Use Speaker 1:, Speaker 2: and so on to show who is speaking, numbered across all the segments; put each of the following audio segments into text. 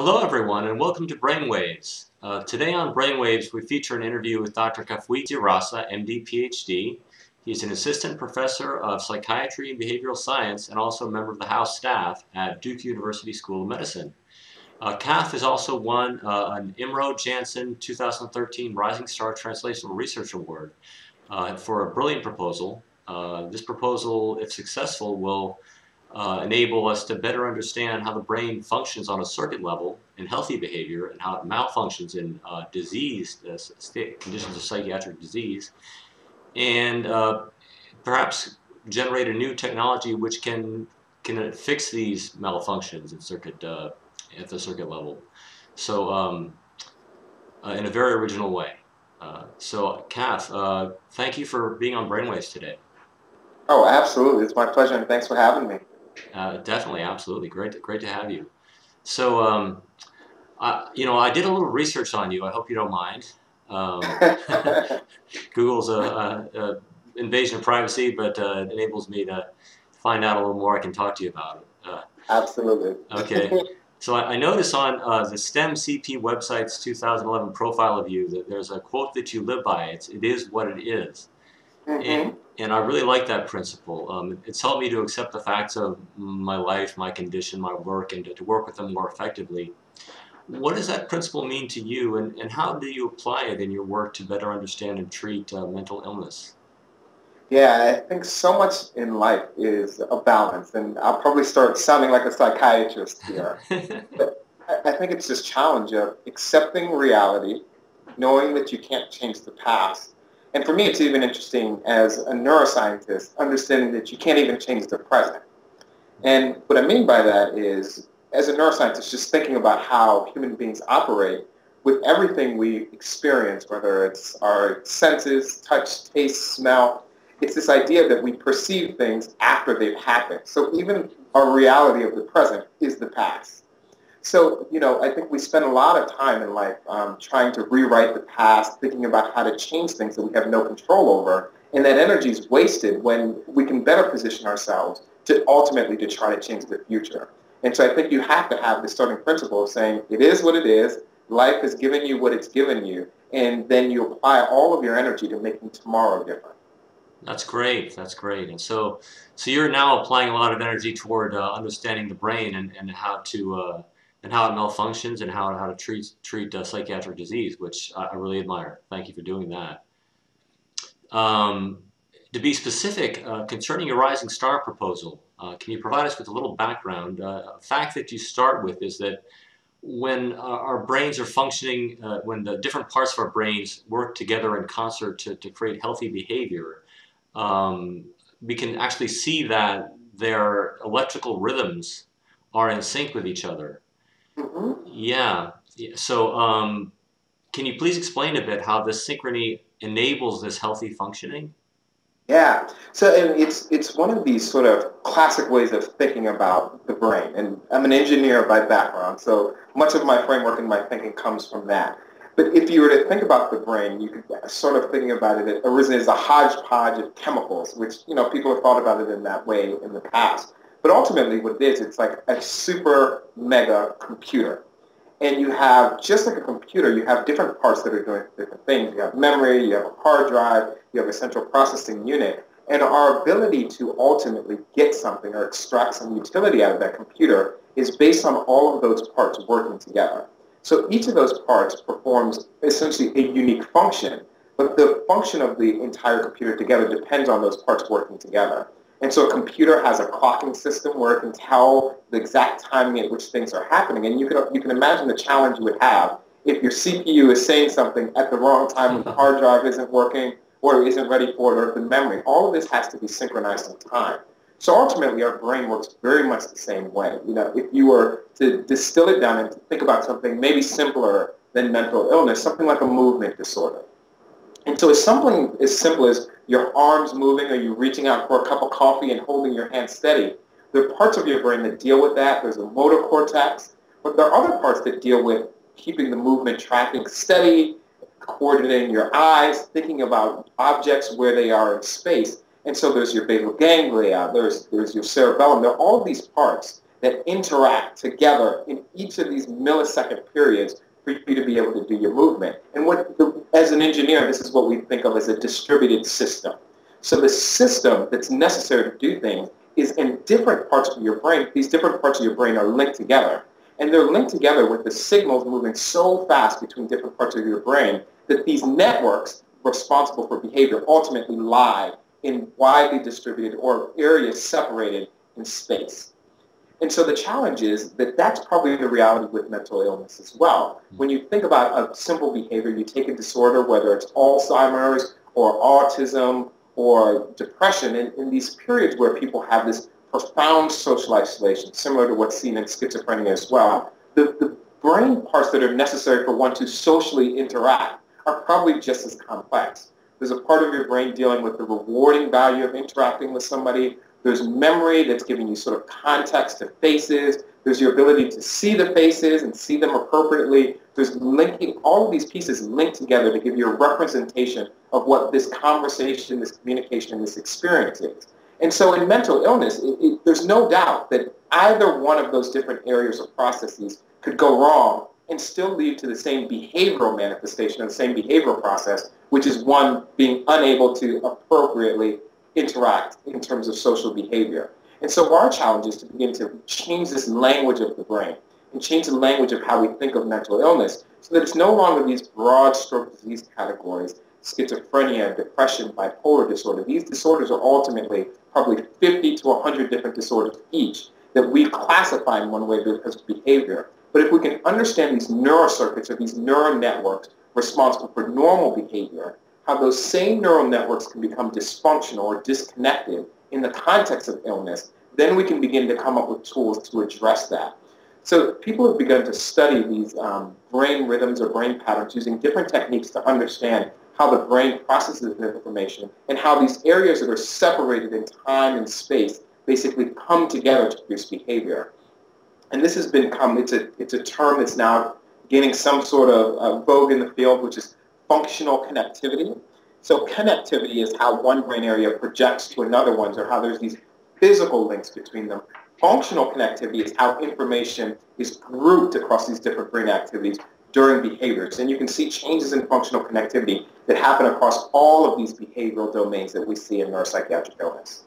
Speaker 1: Hello, everyone, and welcome to Brainwaves. Uh, today on Brainwaves, we feature an interview with Dr. Kafui Dzirasa, MD, PhD. He's an assistant professor of psychiatry and behavioral science and also a member of the House staff at Duke University School of Medicine. Uh, CAF has also won uh, an IMHRO Janssen 2013 Rising Star Translational Research Award uh, for a brilliant proposal. Uh, this proposal, if successful, will uh, enable us to better understand how the brain functions on a circuit level in healthy behavior and how it malfunctions in uh, disease, uh, conditions of psychiatric disease, and uh, perhaps generate a new technology which can can fix these malfunctions in circuit uh, at the circuit level. So um, uh, in a very original way. so Kath, thank you for being on Brainwaves today.
Speaker 2: Oh, absolutely. It's my pleasure, and thanks for having me.
Speaker 1: Uh, definitely, absolutely. Great, to, great to have you. So, um, I, you know, I did a little research on you. I hope you don't mind. Um, Google's a, a, a, invasion of privacy, but uh, enables me to find out a little more. I can talk to you about it.
Speaker 2: Uh, absolutely.
Speaker 1: Okay. So I, I notice on uh, the STEM CP website's 2011 profile of you that there's a quote that you live by. It's, it is what it is. Mm-hmm. And, and I really like that principle. Um, it's helped me to accept the facts of my life, my condition, my work, and to, to, work with them more effectively. What does that principle mean to you, and, and how do you apply it in your work to better understand and treat uh, mental illness?
Speaker 2: Yeah, I think so much in life is a balance, and I'll probably start sounding like a psychiatrist here. but I think it's this challenge of accepting reality, knowing that you can't change the past, and for me, it's even interesting as a neuroscientist, understanding that you can't even change the present. And what I mean by that is, as a neuroscientist, just thinking about how human beings operate with everything we experience, whether it's our senses, touch, taste, smell, it's this idea that we perceive things after they've happened. So even our reality of the present is the past. So, you know, I think we spend a lot of time in life um, trying to rewrite the past, thinking about how to change things that we have no control over. And that energy is wasted when we can better position ourselves to ultimately to try to change the future. And so I think you have to have the starting principle of saying it is what it is. Life has given you what it's given you. And then you apply all of your energy to making tomorrow different.
Speaker 1: That's great. That's great. And so, so you're now applying a lot of energy toward uh, understanding the brain and, and how to uh, and how it malfunctions and how, how to treat, treat uh, psychiatric disease, which I, I, really admire. Thank you for doing that. Um, to be specific, uh, concerning your Rising Star proposal, uh, can you provide us with a little background? Uh, a fact that you start with is that when uh, our brains are functioning, uh, when the different parts of our brains work together in concert to, to create healthy behavior, um, we can actually see that their electrical rhythms are in sync with each other. Mm-hmm. Yeah. So, um, can you please explain a bit how this synchrony enables this healthy functioning?
Speaker 2: Yeah. So it's it's one of these sort of classic ways of thinking about the brain. And I'm an engineer by background, so much of my framework and my thinking comes from that. But if you were to think about the brain, you could sort of thinking about it, it originates as a hodgepodge of chemicals, which you know people have thought about it in that way in the past. But ultimately what it is, it's like a super mega computer. And you have, just like a computer, you have different parts that are doing different things. You have memory, you have a hard drive, you have a central processing unit. And our ability to ultimately get something or extract some utility out of that computer is based on all of those parts working together. So each of those parts performs essentially a unique function, but the function of the entire computer together depends on those parts working together. And so a computer has a clocking system where it can tell the exact timing at which things are happening. And you can, you can imagine the challenge you would have if your CPU is saying something at the wrong time when the hard drive isn't working or isn't ready for it or the memory. All of this has to be synchronized in time. So ultimately, our brain works very much the same way. You know, if you were to distill it down and think about something maybe simpler than mental illness, something like a movement disorder. And so it's something as simple as your arms moving or you reaching out for a cup of coffee and holding your hand steady. There are parts of your brain that deal with that. There's a motor cortex. But there are other parts that deal with keeping the movement tracking steady, coordinating your eyes, thinking about objects where they are in space. And so there's your basal ganglia, there's, there's your cerebellum. There are all these parts that interact together in each of these millisecond periods for you to be able to do your movement. And what, the, as an engineer, this is what we think of as a distributed system. So the system that's necessary to do things is in different parts of your brain. These different parts of your brain are linked together. And they're linked together with the signals moving so fast between different parts of your brain that these networks responsible for behavior ultimately lie in widely distributed or areas separated in space. And so the challenge is that that's probably the reality with mental illness as well. Hmm. When you think about a simple behavior, you take a disorder, whether it's Alzheimer's or autism or depression, in, in these periods where people have this profound social isolation, similar to what's seen in schizophrenia as well, the, the brain parts that are necessary for one to socially interact are probably just as complex. There's a part of your brain dealing with the rewarding value of interacting with somebody. There's memory that's giving you sort of context to faces. There's your ability to see the faces and see them appropriately. There's linking, all of these pieces linked together to give you a representation of what this conversation, this communication, this experience is. And so in mental illness, it, it, there's no doubt that either one of those different areas or processes could go wrong and still lead to the same behavioral manifestation of the same behavioral process, which is one being unable to appropriately interact in terms of social behavior. And so our challenge is to begin to change this language of the brain and change the language of how we think of mental illness so that it's no longer these broad stroke disease categories, schizophrenia, depression, bipolar disorder. These disorders are ultimately probably 50 to 100 different disorders each that we classify in one way because of behavior. But if we can understand these neurocircuits or these neural networks responsible for normal behavior, how those same neural networks can become dysfunctional or disconnected in the context of illness, then we can begin to come up with tools to address that. So people have begun to study these um, brain rhythms or brain patterns using different techniques to understand how the brain processes information and how these areas that are separated in time and space basically come together to produce behavior and this has become it's a it's a term that's now gaining some sort of uh, vogue in the field, which is functional connectivity. So connectivity is how one brain area projects to another one, or how there's these physical links between them. Functional connectivity is how information is grouped across these different brain activities during behaviors. And you can see changes in functional connectivity that happen across all of these behavioral domains that we see in neuropsychiatric illness.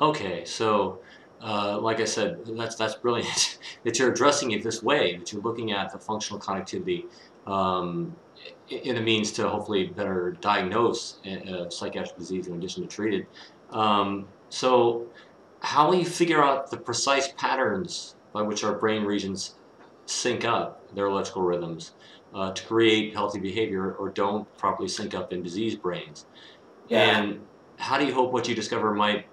Speaker 1: Okay, so uh, like I said, that's that's brilliant that you're addressing it this way. That you're looking at the functional connectivity um, in a means to hopefully better diagnose a, psychiatric disease in addition to treat it. Um, so, how will you figure out the precise patterns by which our brain regions sync up their electrical rhythms uh, to create healthy behavior, or don't properly sync up in diseased brains? Yeah. And how do you hope what you discover might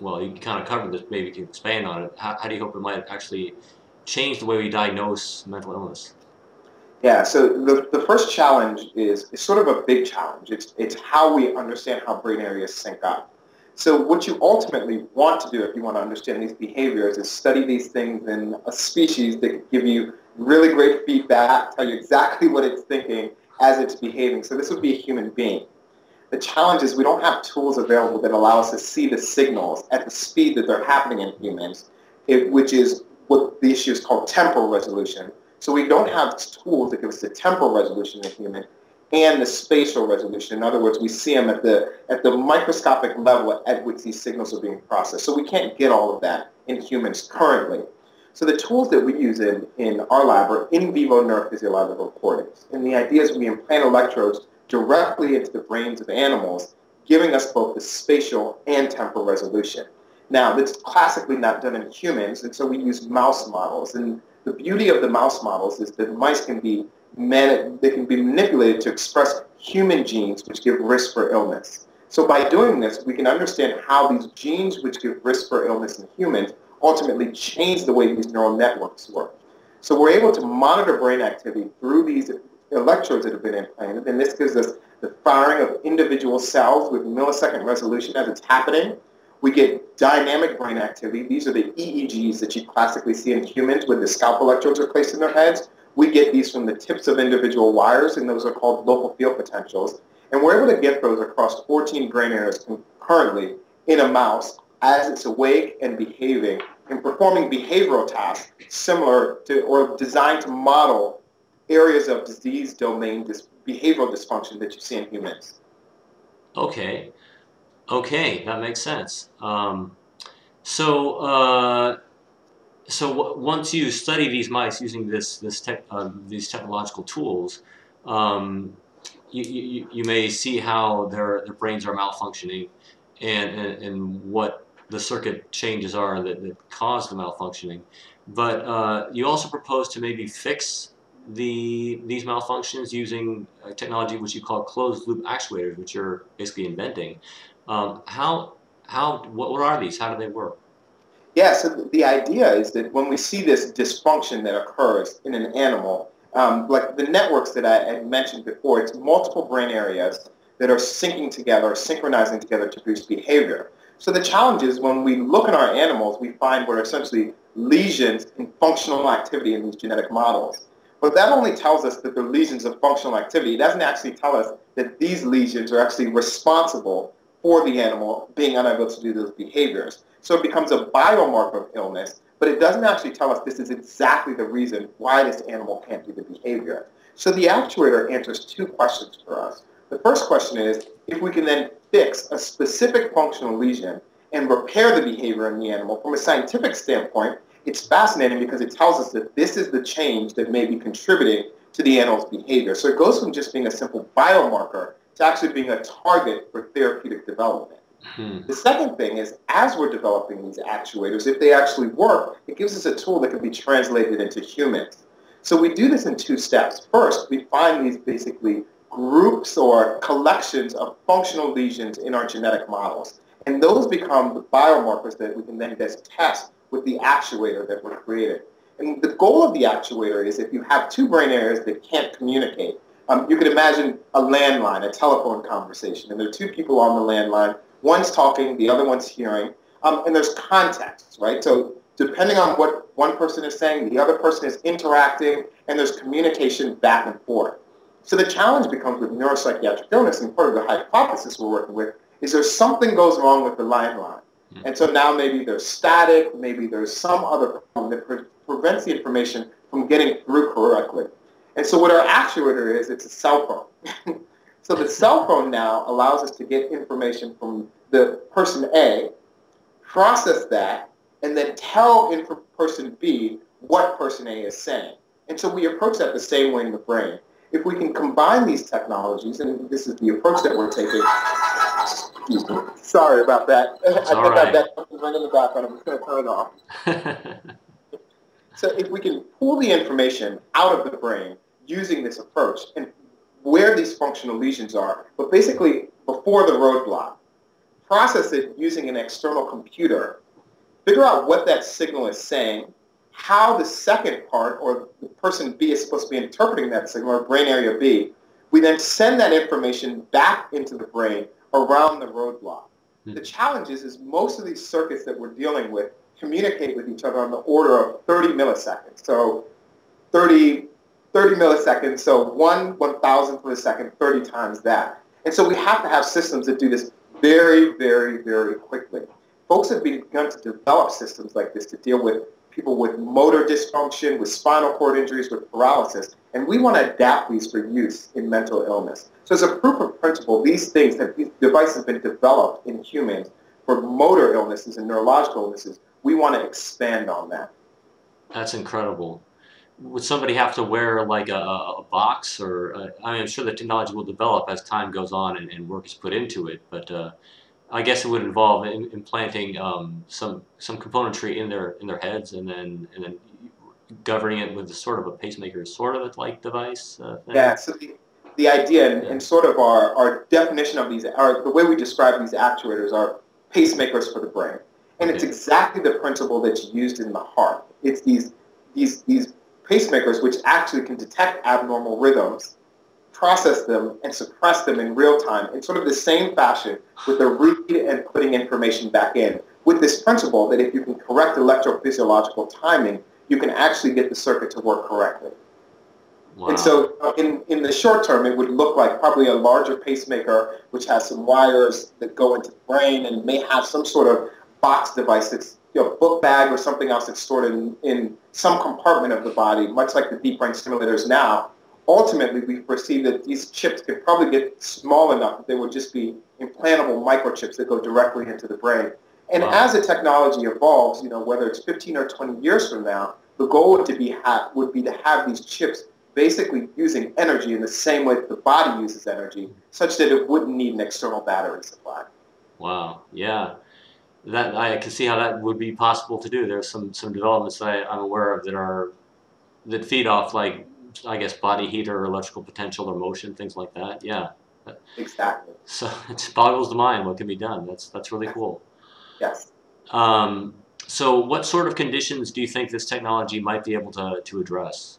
Speaker 1: well, you kind of covered this, maybe you can expand on it. How, how do you hope it might actually change the way we diagnose mental illness?
Speaker 2: Yeah, so the, the first challenge is, is sort of a big challenge. It's, it's how we understand how brain areas sync up. So what you ultimately want to do if you want to understand these behaviors is study these things in a species that can give you really great feedback, tell you exactly what it's thinking as it's behaving. So this would be a human being. The challenge is we don't have tools available that allow us to see the signals at the speed that they're happening in humans, it, which is what the issue is called temporal resolution. So we don't have tools that give us the temporal resolution in a human and the spatial resolution. In other words, we see them at the, at the microscopic level at which these signals are being processed. So we can't get all of that in humans currently. So the tools that we use in, in our lab are in vivo neurophysiological recordings. And the idea is we implant electrodes directly into the brains of animals, giving us both the spatial and temporal resolution. Now, that's classically not done in humans, and so we use mouse models. And the beauty of the mouse models is that mice can be man- they can be manipulated to express human genes which give risk for illness. So by doing this, we can understand how these genes which give risk for illness in humans ultimately change the way these neural networks work. So we're able to monitor brain activity through these electrodes that have been implanted, and this gives us the firing of individual cells with millisecond resolution as it's happening. We get dynamic brain activity. These are the EEGs that you classically see in humans when the scalp electrodes are placed in their heads. We get these from the tips of individual wires, and those are called local field potentials. And we're able to get those across 14 brain areas concurrently in a mouse as it's awake and behaving and performing behavioral tasks similar to or designed to model areas of disease domain dis- behavioral dysfunction that you see in humans.
Speaker 1: Okay, okay, that makes sense. Um, so, uh, so w- once you study these mice using this this tech, uh, these technological tools, um, you, you, you may see how their their brains are malfunctioning, and and, and what the circuit changes are that, that cause the malfunctioning. But uh, you also propose to maybe fix the these malfunctions using technology which you call closed loop actuators, which you're basically inventing. Um, how how what, what are these? How do they work?
Speaker 2: Yeah, so the idea is that when we see this dysfunction that occurs in an animal, um, like the networks that I had mentioned before, it's multiple brain areas that are syncing together, synchronizing together to produce behavior. So the challenge is when we look at our animals, we find what are essentially lesions in functional activity in these genetic models. But that only tells us that they're lesions of functional activity. It doesn't actually tell us that these lesions are actually responsible for the animal being unable to do those behaviors. So it becomes a biomarker of illness, but it doesn't actually tell us this is exactly the reason why this animal can't do the behavior. So the actuator answers two questions for us. The first question is if we can then fix a specific functional lesion and repair the behavior in the animal from a scientific standpoint, it's fascinating because it tells us that this is the change that may be contributing to the animal's behavior. So it goes from just being a simple biomarker to actually being a target for therapeutic development. Hmm. The second thing is, as we're developing these actuators, if they actually work, it gives us a tool that can be translated into humans. So we do this in two steps. First, we find these basically groups or collections of functional lesions in our genetic models. And those become the biomarkers that we can then just test with the actuator that we're created. And the goal of the actuator is if you have two brain areas that can't communicate, um, you can imagine a landline, a telephone conversation, and there are two people on the landline. One's talking, the other one's hearing, um, and there's context, right? So depending on what one person is saying, the other person is interacting, and there's communication back and forth. So the challenge becomes with neuropsychiatric illness, and part of the hypothesis we're working with is there something goes wrong with the line line. Mm-hmm. And so now maybe there's static, maybe there's some other problem that pre- prevents the information from getting through correctly. And so what our actuator is, it's a cell phone. so the cell phone now allows us to get information from the person A, process that, and then tell person B what person A is saying. And so we approach that the same way in the brain if we can combine these technologies, and this is the approach that we're taking. Sorry about that.
Speaker 1: It's I think right.
Speaker 2: I've got something right in the background. I'm just going to turn it off. so if we can pull the information out of the brain using this approach and where these functional lesions are, but basically before the roadblock, process it using an external computer, figure out what that signal is saying, how the second part, or the person B is supposed to be interpreting that signal, or brain area B, we then send that information back into the brain around the roadblock. The hmm. challenge is, is most of these circuits that we're dealing with communicate with each other on the order of 30 milliseconds. So 30, 30 milliseconds, so one one thousandth of a second, 30 times that. And so we have to have systems that do this very, very, very quickly. Folks have begun to develop systems like this to deal with people with motor dysfunction, with spinal cord injuries, with paralysis, and we want to adapt these for use in mental illness. So as a proof of principle, these things, that these devices have been developed in humans for motor illnesses and neurological illnesses, we want to expand on that.
Speaker 1: That's incredible. Would somebody have to wear like a, a box or, uh, I mean, I'm sure the technology will develop as time goes on and, and work is put into it, but uh, I guess it would involve in, implanting um, some some componentry in their in their heads, and then and then governing it with sort of a pacemaker sort of like device. Uh,
Speaker 2: yeah. So the, the idea and, yeah. and, sort of our, our definition of these, our, the way we describe these actuators are pacemakers for the brain, and okay. it's exactly the principle that's used in the heart. It's these these these pacemakers which actually can detect abnormal rhythms process them and suppress them in real time in sort of the same fashion with the read and putting information back in with this principle that if you can correct electrophysiological timing, you can actually get the circuit to work correctly. Wow. And so uh, in, in the short term, it would look like probably a larger pacemaker, which has some wires that go into the brain and may have some sort of box device that's you know, book bag or something else that's stored in, in some compartment of the body, much like the deep brain stimulators now, ultimately we foresee that these chips could probably get small enough that they would just be implantable microchips that go directly into the brain. And wow. as the technology evolves, you know, whether it's 15 or 20 years from now, the goal would, to be ha- would be to have these chips basically using energy in the same way that the body uses energy, such that it wouldn't need an external battery supply.
Speaker 1: Wow. Yeah. That I can see how that would be possible to do. There's some some developments that I, I'm aware of that are that feed off like I guess body heat or electrical potential or motion, things like that. Yeah.
Speaker 2: Exactly.
Speaker 1: So it boggles the mind what can be done. That's that's really cool.
Speaker 2: Yes.
Speaker 1: Um, so what sort of conditions do you think this technology might be able to, to address?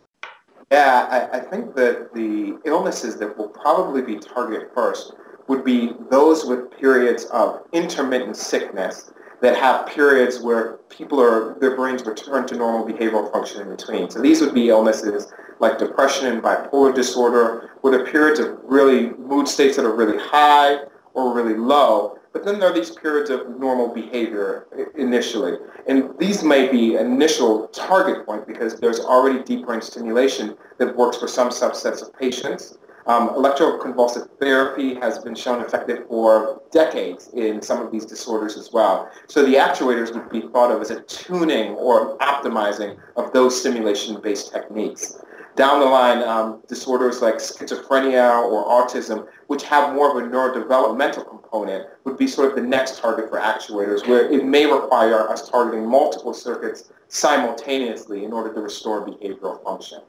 Speaker 2: Yeah, I, I think that the illnesses that will probably be targeted first would be those with periods of intermittent sickness that have periods where people are their brains return to normal behavioral function in between. So these would be illnesses like depression and bipolar disorder, where the periods of really mood states that are really high or really low, but then there are these periods of normal behavior initially. And these may be initial target point because there's already deep brain stimulation that works for some subsets of patients. Um, electroconvulsive therapy has been shown effective for decades in some of these disorders as well. So the actuators would be thought of as a tuning or optimizing of those stimulation-based techniques. Down the line, um, disorders like schizophrenia or autism, which have more of a neurodevelopmental component, would be sort of the next target for actuators, where it may require us targeting multiple circuits simultaneously in order to restore behavioral function.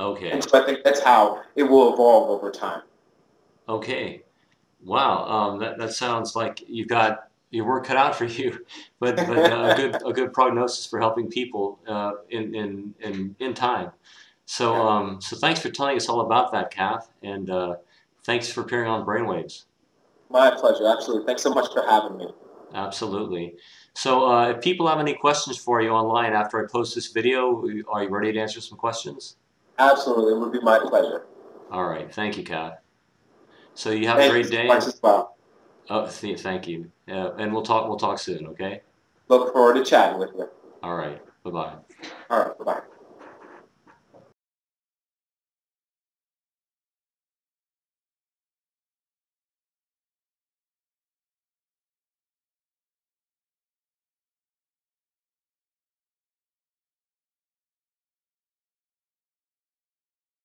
Speaker 1: Okay.
Speaker 2: And so I think that's how it will evolve over time.
Speaker 1: Okay. Wow. Um, that, that sounds like you've got your work cut out for you, but, but uh, a good a good prognosis for helping people uh, in, in in in time. So um, so thanks for telling us all about that, Kath, and uh, thanks for appearing on Brainwaves.
Speaker 2: My pleasure. Absolutely. Thanks so much for having me.
Speaker 1: Absolutely. So uh, if people have any questions for you online after I post this video, are you ready to answer some questions?
Speaker 2: Absolutely, it would be my pleasure.
Speaker 1: All right, thank you, Kat. So you have Thanks a great day.
Speaker 2: Much as well.
Speaker 1: Oh, thank you. Yeah, and we'll talk. We'll talk soon. Okay.
Speaker 2: Look forward to chatting with you.
Speaker 1: All right. Bye bye.
Speaker 2: All right. Bye bye.